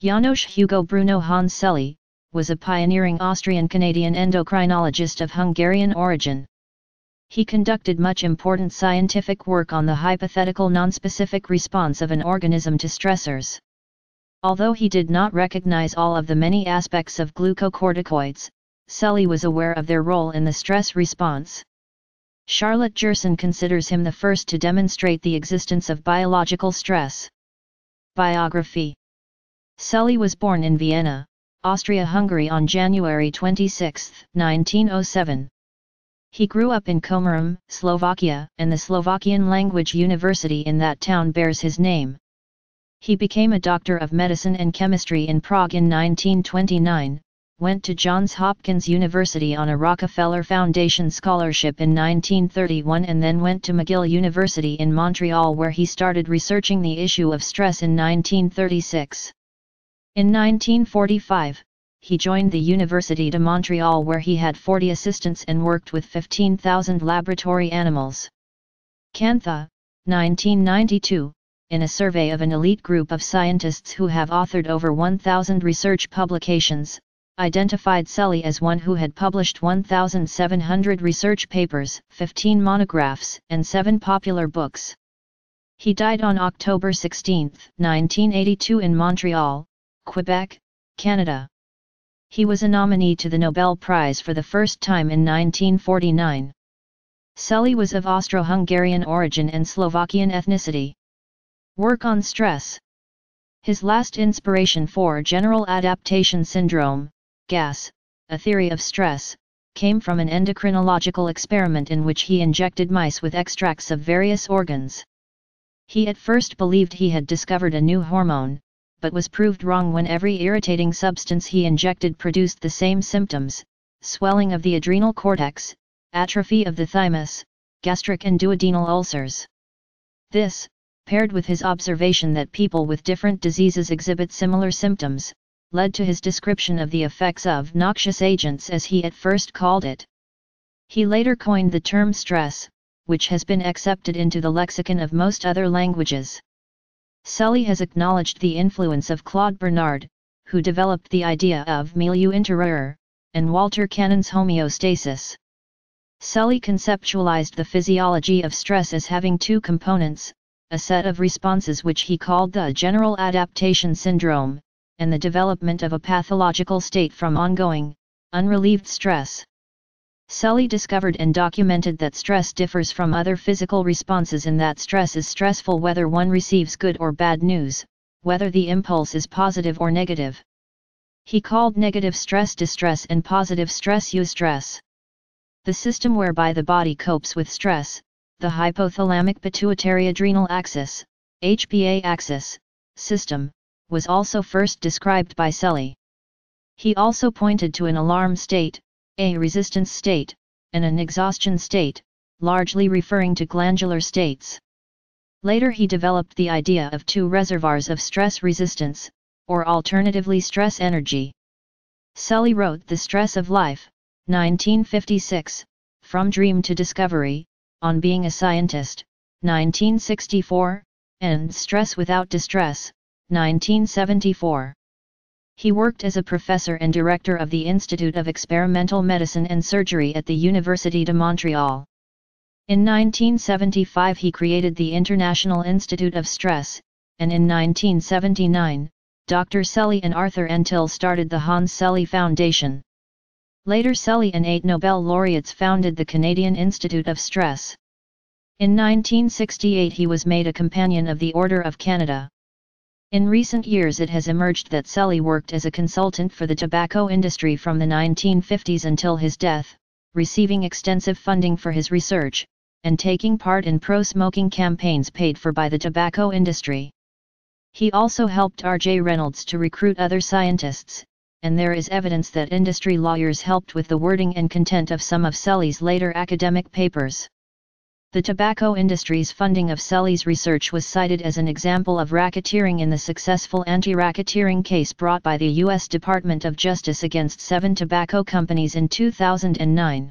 János Hugo Bruno Hans Selye, was a pioneering Austrian-Canadian endocrinologist of Hungarian origin. He conducted much important scientific work on the hypothetical nonspecific response of an organism to stressors. Although he did not recognize all of the many aspects of glucocorticoids, Selye was aware of their role in the stress response. Charlotte Gerson considers him the first to demonstrate the existence of biological stress. Biography Selye was born in Vienna, Austria-Hungary on January 26, 1907. He grew up in Komárom, Slovakia, and the Slovakian language university in that town bears his name. He became a doctor of medicine and chemistry in Prague in 1929, went to Johns Hopkins University on a Rockefeller Foundation scholarship in 1931 and then went to McGill University in Montreal where he started researching the issue of stress in 1936. In 1945, he joined the Université de Montréal where he had 40 assistants and worked with 15,000 laboratory animals. Cantha, 1992, in a survey of an elite group of scientists who have authored over 1,000 research publications, identified Selye as one who had published 1,700 research papers, 15 monographs, and 7 popular books. He died on October 16, 1982 in Montreal, Quebec, Canada. He was a nominee to the Nobel Prize for the first time in 1949. Selye was of Austro-Hungarian origin and Slovakian ethnicity. Work on stress. His last inspiration for General Adaptation Syndrome, GAS, a theory of stress, came from an endocrinological experiment in which he injected mice with extracts of various organs. He at first believed he had discovered a new hormone, but was proved wrong when every irritating substance he injected produced the same symptoms, swelling of the adrenal cortex, atrophy of the thymus, gastric and duodenal ulcers. This, paired with his observation that people with different diseases exhibit similar symptoms, led to his description of the effects of noxious agents as he at first called it. He later coined the term stress, which has been accepted into the lexicon of most other languages. Selye has acknowledged the influence of Claude Bernard, who developed the idea of milieu intérieur, and Walter Cannon's homeostasis. Selye conceptualized the physiology of stress as having two components, a set of responses which he called the general adaptation syndrome, and the development of a pathological state from ongoing, unrelieved stress. Selye discovered and documented that stress differs from other physical responses in that stress is stressful whether one receives good or bad news, whether the impulse is positive or negative. He called negative stress distress and positive stress eustress. The system whereby the body copes with stress, the hypothalamic pituitary adrenal axis, HPA axis, system, was also first described by Selye. He also pointed to an alarm state, a resistance state, and an exhaustion state, largely referring to glandular states. Later he developed the idea of two reservoirs of stress resistance, or alternatively stress energy. Selye wrote The Stress of Life, 1956, From Dream to Discovery, on Being a Scientist, 1964, and Stress Without Distress, 1974. He worked as a professor and director of the Institute of Experimental Medicine and Surgery at the Université de Montréal. In 1975 he created the International Institute of Stress, and in 1979, Dr. Selye and Arthur Entile started the Hans Selye Foundation. Later Selye and eight Nobel laureates founded the Canadian Institute of Stress. In 1968 he was made a Companion of the Order of Canada. In recent years it has emerged that Selye worked as a consultant for the tobacco industry from the 1950s until his death, receiving extensive funding for his research, and taking part in pro-smoking campaigns paid for by the tobacco industry. He also helped R.J. Reynolds to recruit other scientists, and there is evidence that industry lawyers helped with the wording and content of some of Selye's later academic papers. The tobacco industry's funding of Selye's research was cited as an example of racketeering in the successful anti-racketeering case brought by the U.S. Department of Justice against seven tobacco companies in 2009.